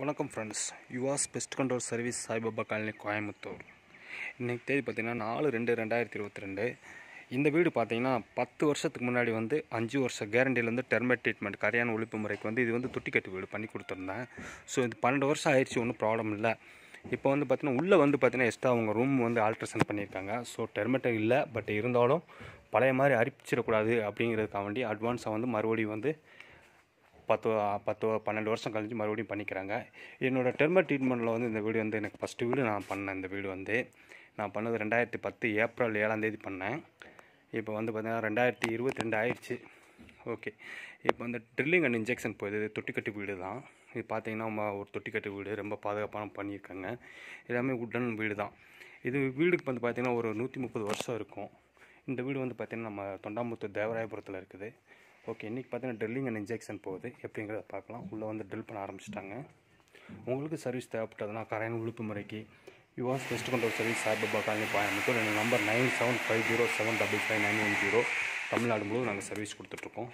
வணக்கம் friends Yuvas pest control service Saibaba colony Coimbatore இன்றைக்கி தேதி பார்த்திங்கன்னா நாலு ரெண்டு ரெண்டாயிரத்தி இருபத்தி ரெண்டு. இந்த வீடு பார்த்தீங்கன்னா பத்து வருஷத்துக்கு முன்னாடி வந்து அஞ்சு வருஷம் கேரண்டிலேருந்து டெர்மேட் ட்ரீட்மெண்ட் கரையான ஒழிப்பு முறைக்கு வந்து இது வந்து துட்டிக்கட்டு வீடு பண்ணி கொடுத்துருந்தேன். ஸோ இது பன்னெண்டு வருஷம் ஆயிடுச்சு ஒன்றும் ப்ராப்ளம் இல்லை. இப்போ வந்து பார்த்தீங்கன்னா உள்ளே வந்து பார்த்தீங்கன்னா எக்ஸ்ட்ரா அவங்க ரூம் வந்து ஆல்ட்ரேஷன் பண்ணியிருக்காங்க. ஸோ டெர்மேட்டை இல்லை பட் இருந்தாலும் பழைய மாதிரி அரிப்பிச்சிடக்கூடாது அப்படிங்கிறதுக்காக வேண்டி அட்வான்ஸாக வந்து மறுபடியும் வந்து பத்து பத்து பன்னெண்டு வருஷம் கழிஞ்சு மறுபடியும் பண்ணிக்கிறாங்க. என்னோடய டெர்ம ட்ரீட்மெண்ட்டில் வந்து இந்த வீடு வந்து எனக்கு ஃபஸ்ட்டு வீடு நான் பண்ணேன் இந்த வீடு வந்து. நான் பண்ணது ரெண்டாயிரத்தி பத்து ஏப்ரல் ஏழாந்தேதி பண்ணேன். இப்போ வந்து பார்த்திங்கன்னா ரெண்டாயிரத்தி இருபத்தி ரெண்டு ஆயிடுச்சு. ஓகே. இப்போ வந்து ட்ரில்லிங் அண்ட் இன்ஜெக்ஷன் போயிடுது. தொட்டிக்கட்டு வீடு தான். இது பார்த்தீங்கன்னா ஒரு தொட்டிக்கட்டு வீடு ரொம்ப பாதுகாப்பான பண்ணியிருக்காங்க. எல்லாமே உட்டன் வீடு தான். இது வீடுக்கு வந்து பார்த்திங்கன்னா ஒரு நூற்றி முப்பது வருஷம் இருக்கும். இந்த வீடு வந்து பார்த்திங்கன்னா நம்ம தொண்டாமுத்தூர் தேவராயபுரத்தில் இருக்குது. ஓகே இன்றைக்கி பார்த்தீங்கன்னா ட்ரில்லிங் அண்ட் இன்ஜெக்ஷன் போகுது. எப்படிங்கிறத பார்க்கலாம். உள்ளே வந்து ட்ரில் பண்ண ஆரம்பிச்சிட்டாங்க. உங்களுக்கு சர்வீஸ் தேவைப்பட்டதுன்னா கரையன் விழுப்பு முறைக்கு Yuvas pest control service Saibaba colony Coimbatore எங்கள் number nine seven five zero seven double five nine one zero Tamil Nadu முழுவதும் நாங்கள் சர்வீஸ் கொடுத்துட்ருக்கோம்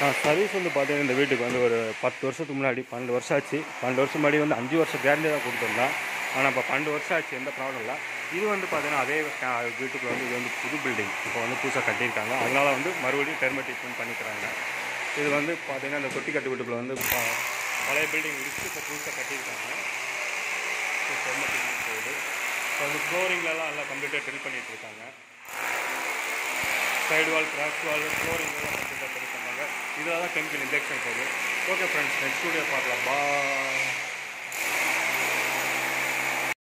நான் சர்வீஸ் வந்து பார்த்தீங்கன்னா இந்த வீட்டுக்கு வந்து ஒரு பத்து வருஷத்துக்கு முன்னாடி பன்னெண்டு வருஷம் ஆச்சு. பன்னெண்டு வருஷம் முன்னாடி வந்து அஞ்சு வருஷம் கேரண்டி தான் கொடுத்துருந்தோம் ஆனால் இப்போ பன்னெண்டு வருஷம் ஆச்சு எந்த ப்ராப்ளம் இல்லை. இது வந்து பார்த்தீங்கன்னா அதே வீட்டுக்குள்ள வந்து இது வந்து புது பில்டிங் இப்போ வந்து புதுசாக கட்டியிருக்காங்க. அதனால் வந்து மறுபடியும் டெர்ம ட்ரீட்மெண்ட் பண்ணிக்கிறாங்க. இது வந்து பார்த்தீங்கன்னா அந்த தொட்டி கட்டு வீட்டுக்குள்ள வந்து பழைய பில்டிங் இடிச்சு இப்போ புதுசாக கட்டியிருக்காங்க. டெர்ம ட்ரீட்மெண்ட் போகுது. இப்போ வந்து ஃப்ளோரிங்லலாம் எல்லாம் கம்ப்ளீட்டாக ட்ரில் பண்ணிகிட்டு இருக்காங்க. சைடு வால் கிராஸ் வால் ஃப்ளோரிங்லாம் கம்ப்ளீட்டாக ட்ரில் பண்ணாங்க இதில் தான் கெமிக்கல் இன்ஜெக்ஷன் போகுது. ஓகே ஃப்ரெண்ட்ஸ் நெக்ஸ்ட் ஸ்டூடியோ பார்க்கலாம். பா